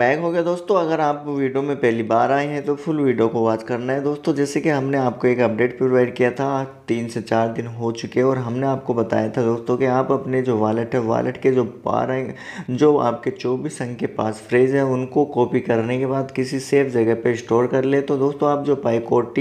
Back हो गया दोस्तों, अगर आप वीडियो में पहली बार आए हैं तो फुल वीडियो को वॉच करना है दोस्तों। जैसे कि हमने आपको एक अपडेट प्रोवाइड किया था, तीन से चार दिन हो चुके और हमने आपको बताया था दोस्तों कि आप अपने जो वॉलेट है वॉलेट के जो बारह जो आपके चौबीस अंक के पास फ्रेज है, उनको कॉपी करने के बाद किसी सेफ़ जगह पर स्टोर कर ले। तो दोस्तों, आप जो Pi code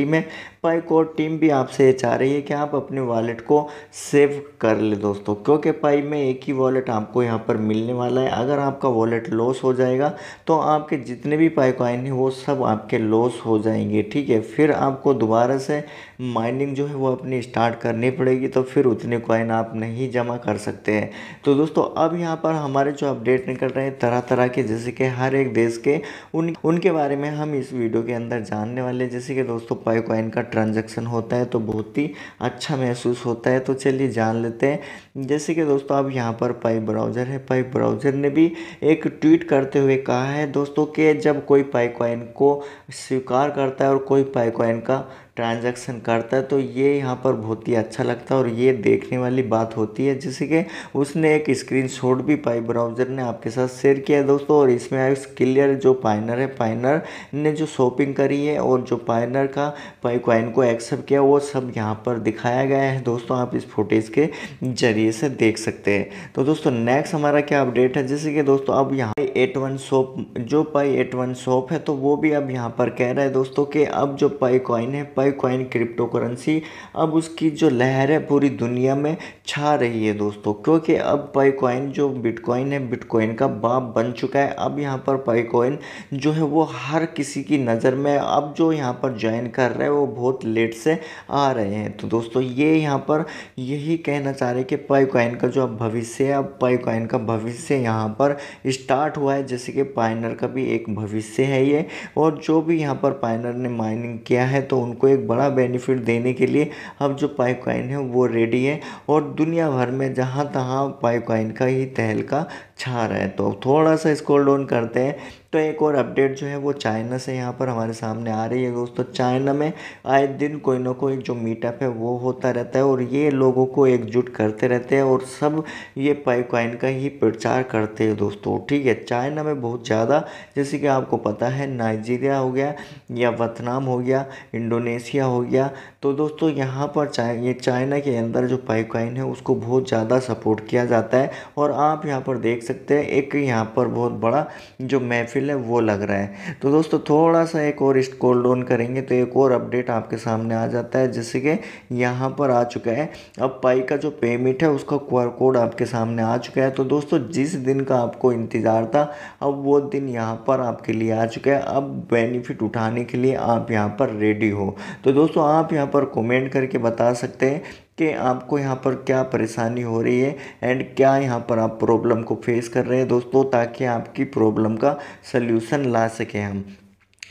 Pi code team भी आपसे ये चाह रही है कि आप अपने वॉलेट को सेव कर ले दोस्तों, क्योंकि पाई में एक ही वॉलेट आपको यहाँ पर मिलने वाला है। अगर आपका वॉलेट लॉस हो जाएगा तो आपके जितने भी पाई कॉइन हैं, वो सब आपके लॉस हो जाएँगे, ठीक है? फिर आपको दोबारा से माइनिंग जो है, वो अपनी स्टार्ट करनी पड़ेगी तो फिर उतने कॉइन आप नहीं जमा कर सकते हैं। तो दोस्तों, अब यहाँ पर हमारे जो अपडेट निकल रहे हैं तरह तरह के, जैसे कि हर एक देश के, उन, उनके बारे में हम इस वीडियो के अंदर जानने वाले जैसे कि दोस्तों, पाई कॉइन का ट्रांजेक्शन होता है तो बहुत ही अच्छा महसूस होता है। तो चलिए जान लेते हैं। जैसे कि दोस्तों अब यहाँ पर पाइप ब्राउज़र है। पाइप ब्राउज़र ने भी एक ट्वीट करते हुए कहा है, दोस्तों, कि जब कोई पाइकॉइन को स्वीकार करता है और कोई पाइकॉइन का ट्रांजैक्शन करता है तो ये यहाँ पर बहुत ही अच्छा लगता है और ये देखने वाली बात होती है, जैसे कि उसने एक स्क्रीनशॉट भी पाई ब्राउज़र ने आपके साथ शेयर किया है दोस्तों, और इसमें इस क्लियर जो पाइनर है पाइनर ने जो शॉपिंग करी है और जो पाइनर का पाई को एक्सेप्ट किया, वो सब यहाँ पर दिखाया गया है। दोस्तों, आप इस फुटेज के ज़रिए से देख सकते हैं। तो दोस्तों नेक्स्ट हमारा क्या अपडेट है? जैसे कि दोस्तों, अब यहाँ एट वन शॉप जो पाई एट वन शॉप है तो वो भी अब यहाँ पर कह रहा है दोस्तों कि अब जो पाई कॉइन है पाई कॉइन क्रिप्टो करेंसी अब उसकी जो लहर है पूरी दुनिया में छा रही है दोस्तों, क्योंकि अब पाई कॉइन जो बिटकॉइन है बिटकॉइन का बाप बन चुका है। अब यहाँ पर पाई कॉइन जो है वो हर किसी की नज़र में अब जो यहाँ पर ज्वाइन कर रहे हैं वो बहुत लेट से आ रहे हैं। तो दोस्तों, ये यहाँ पर यही कहना चाह रहे हैं कि पाई कॉइन का जो अब भविष्य है, अब पाई कॉइन का भविष्य यहाँ पर स्टार्ट हुआ है। जैसे कि पाइनर का भी एक भविष्य है ये। और जो भी यहाँ पर पाइनर ने माइनिंग किया है तो उनको एक बड़ा बेनिफिट देने के लिए अब जो पाइपलाइन है वो रेडी है और दुनिया भर में जहाँ तहाँ पाइपलाइन का ही तहलका छा रहा है। तो थोड़ा सा इसको डाउन करते हैं। तो एक और अपडेट जो है वो चाइना से यहाँ पर हमारे सामने आ रही है दोस्तों। चाइना में आए दिन कोई ना कोई जो मीटअप है वो होता रहता है और ये लोगों को एकजुट करते रहते हैं और सब ये पाई कॉइन का ही प्रचार करते हैं दोस्तों। ठीक है, चाइना में बहुत ज़्यादा, जैसे कि आपको पता है, नाइजीरिया हो गया या वतनाम हो गया, इंडोनेशिया हो गया तो दोस्तों यहाँ पर चाइ ये चाइना के अंदर जो पाइपलाइन है, उसको बहुत ज़्यादा सपोर्ट किया जाता है और आप यहाँ पर देख सकते हैं, एक यहाँ पर बहुत बड़ा जो महफिल है, वो लग रहा है। तो दोस्तों थोड़ा सा एक और स्कोल डाउन करेंगे तो एक और अपडेट आपके सामने आ जाता है जैसे कि यहाँ पर आ चुका है। अब पाई का जो पेमेंट है, उसका क्यूआर कोड आपके सामने आ चुका है। तो दोस्तों जिस दिन का आपको इंतज़ार था, अब वो दिन यहाँ पर आपके लिए आ चुका है। अब बेनिफिट उठाने के लिए आप यहाँ पर रेडी हो। तो दोस्तों आप यहाँ पर कमेंट करके बता सकते हैं कि आपको यहाँ पर क्या परेशानी हो रही है एंड क्या यहाँ पर आप प्रॉब्लम को फेस कर रहे हैं दोस्तों ताकि आपकी प्रॉब्लम का सल्यूशन ला सकें हम।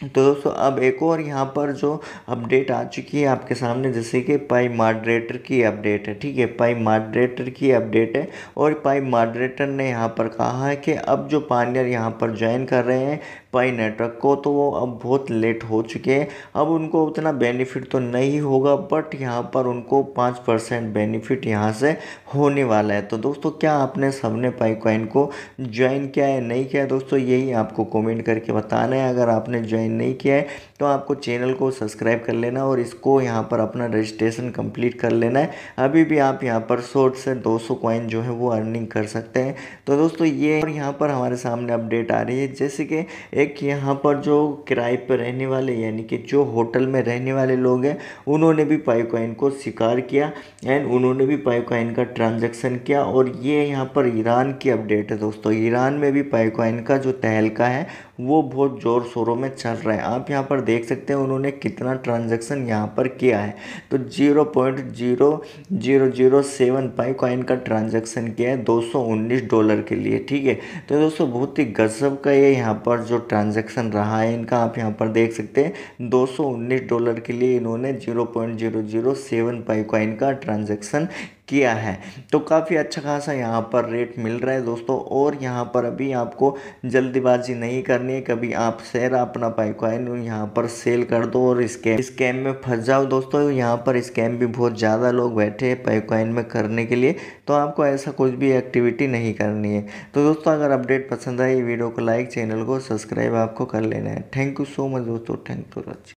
तो दोस्तों अब एक और यहाँ पर जो अपडेट आ चुकी है आपके सामने, जैसे कि पाई मॉडरेटर की अपडेट है, ठीक है? पाई मॉडरेटर की अपडेट है और पाई मॉडरेटर ने यहाँ पर कहा है कि अब जो पानियर यहाँ पर ज्वाइन कर रहे हैं पाई नेटवर्क को तो वो अब बहुत लेट हो चुके हैं। अब उनको उतना बेनिफिट तो नहीं होगा बट यहाँ पर उनको पाँच परसेंट बेनिफिट यहाँ से होने वाला है। तो दोस्तों, क्या आपने सबने पाई कॉइन को ज्वाइन किया है, नहीं किया है? दोस्तों, यही आपको कमेंट करके बताना है। अगर आपने ज्वाइन नहीं किया है तो आपको चैनल को सब्सक्राइब कर लेना और इसको यहाँ पर अपना रजिस्ट्रेशन कंप्लीट कर लेना है। अभी भी आप यहाँ पर शॉर्ट से 200 कॉइन जो है वो अर्निंग कर सकते हैं। तो दोस्तों, ये यहाँ पर हमारे सामने अपडेट आ रही है। जैसे कि एक यहाँ पर जो किराए पर रहने वाले, यानी कि जो होटल में रहने वाले लोग हैं, उन्होंने भी पाइकॉइन को स्वीकार किया एंड उन्होंने भी पाइकॉइन का ट्रांजैक्शन किया और ये यहाँ पर ईरान की अपडेट है दोस्तों। ईरान में भी पाइकॉइन का जो तहलका है वो बहुत ज़ोर शोरों में चल रहा है। आप यहाँ पर देख सकते हैं उन्होंने कितना ट्रांजैक्शन यहाँ पर किया है। तो zero point zero zero zero seven Pi coin का ट्रांजैक्शन किया है दो सौ उन्नीस डॉलर के लिए, ठीक है? तो दोस्तों, बहुत ही गजब का ये यहाँ पर जो ट्रांजैक्शन रहा है, इनका आप यहाँ पर देख सकते हैं। दो सौ उन्नीस डॉलर के लिए इन्होंने zero point zero zero seven Pi coin का ट्रांजेक्शन किया है। तो काफ़ी अच्छा खासा यहाँ पर रेट मिल रहा है दोस्तों और यहाँ पर अभी आपको जल्दीबाजी नहीं करनी है। कभी आप शेयर अपना पाइकॉइन यहाँ पर सेल कर दो और स्कैम स्कैम में फंस जाओ दोस्तों। यहाँ पर स्कैम भी बहुत ज़्यादा लोग बैठे हैं पाइकॉइन में करने के लिए। तो आपको ऐसा कुछ भी एक्टिविटी नहीं करनी है। तो दोस्तों अगर अपडेट पसंद आए वीडियो को लाइक चैनल को सब्सक्राइब आपको कर लेना है। थैंक यू सो मच दोस्तों। Thank you